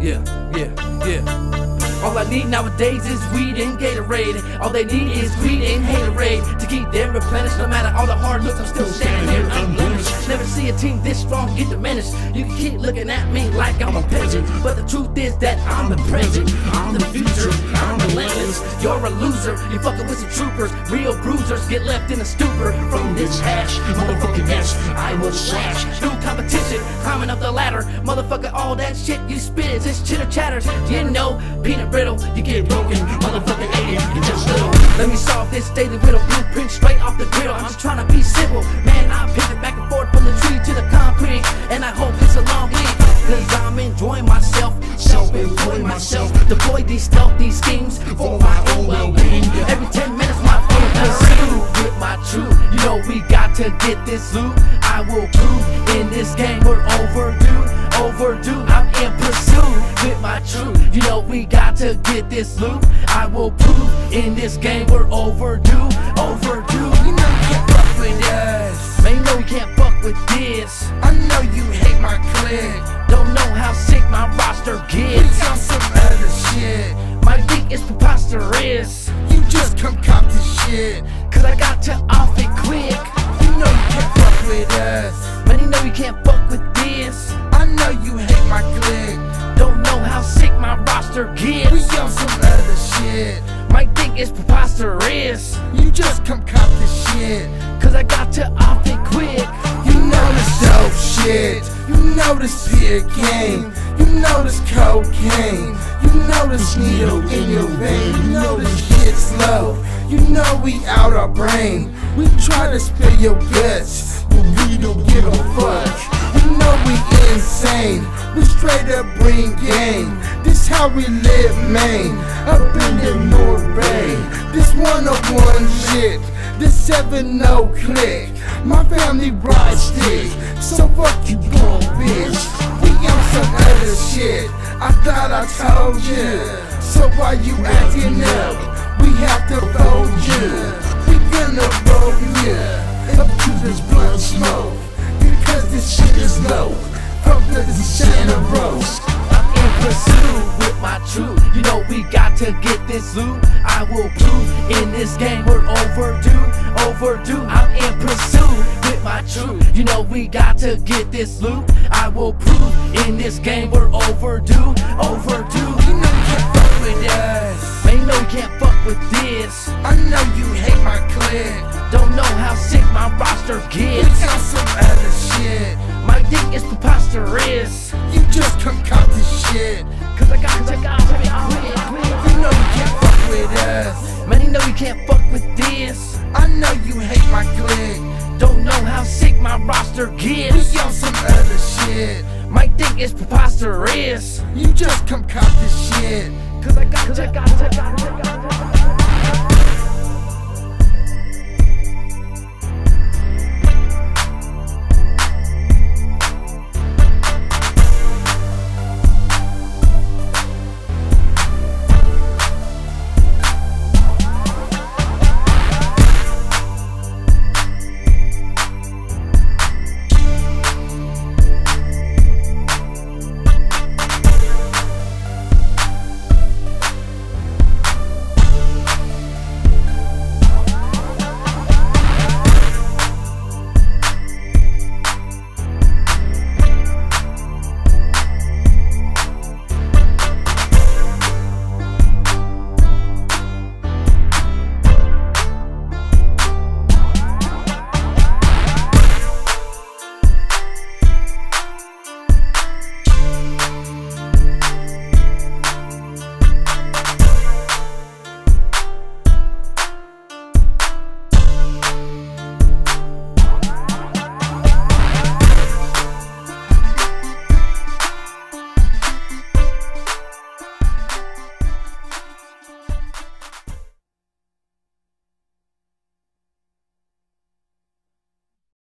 Yeah, yeah, yeah. All I need nowadays is weed and Gatorade. All they need is weed and haterade to keep them replenished. No matter all the hard looks, I'm still standing here unblemished. Never see a team this strong get diminished. You keep looking at me like I'm a peasant, but the truth is that I'm the present. I'm the future. I'm the relentless. You're a loser. You fucking with some troopers. Real bruisers get left in a stupor from this hash. Motherfucking yes, I will slash through competition, climbing up the ladder. Motherfucker, all that shit you spit is just chitter chatter. You know, peanut brittle, you get broken, motherfucking alien, you just little. Let me solve this daily riddle, blueprint straight off the griddle. I'm just trying to be civil, man. I pivot back and forth deploy these stealthy schemes for my own well-being. Every 10 minutes, my phone pursue with my truth. You know we got to get this loot. I will prove in this game we're overdue, overdue. I'm in pursuit with my truth. You know we got to get this loot. I will prove in this game we're overdue, overdue. You know is. You just come cop this shit. Cause I got to off it quick. You know you can't fuck with us. Man, you know you can't fuck with this. I know you hate my clique. Don't know how sick my roster gets We got some other shit. My dick is preposterous. You just come cop this shit. Cause I got to off it quick. You know this dope shit. You know this peer game. You know this cocaine. You know this needle in your vein. You know this shit slow. You know we out our brain. We try to spill your guts, but we don't give a fuck. You know we insane. We straight up bring game. This how we live, man. Up in the North Bay. This 101 shit. This 7-0 click. My family ride stick. So fuck you, bum bitch. I thought I told you. So why you acting up? We have to fold you. We gonna roll you up to this blunt smoke. Because this shit is low. From the Rose. I'm in pursuit with my truth. You know we got to get this loot. I will prove in this game we're overdue, overdue. I'm in pursuit with my truth. You know we got to get this loot. I will prove in this game we're overdue, overdue. You know you can't fuck with us. Man, you know you can't fuck with this. I know you hate my clique. Don't know how sick my roster gets. We got some other shit. My dick is preposterous. You just come cop this shit. Cause I got cause to off it quick. You know you can't fuck with us. Man, you know you can't fuck with this. I know you hate my clique. My roster We on some other shit. Might think it's preposterous. You just come cop this shit. Cause I got, Cause I got, I got, I got, I got.